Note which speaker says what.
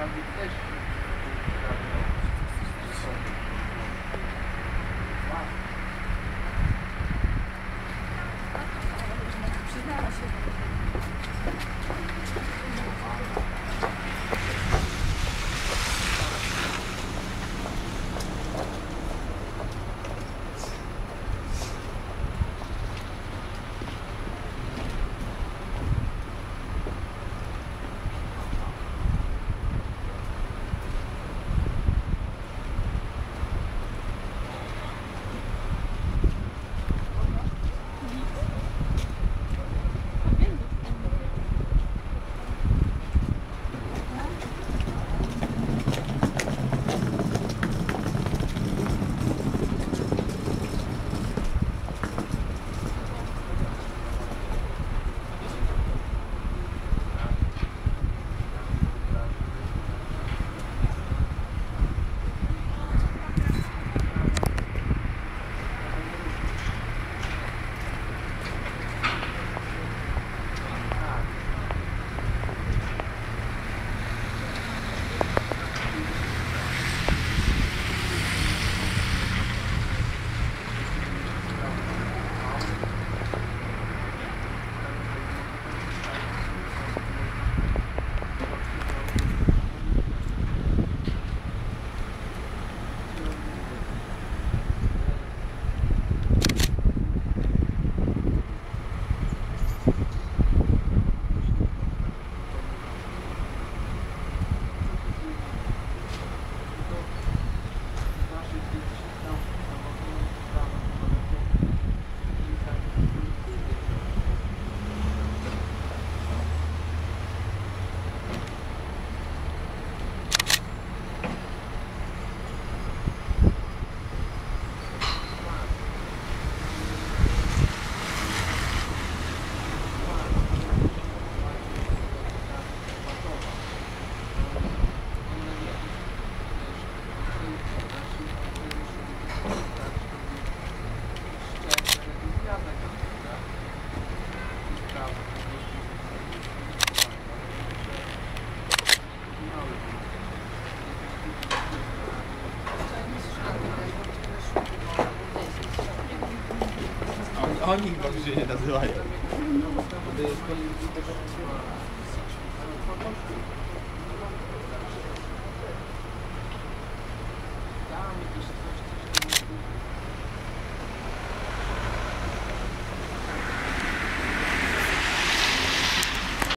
Speaker 1: know, Oni chyba się nie nazywają.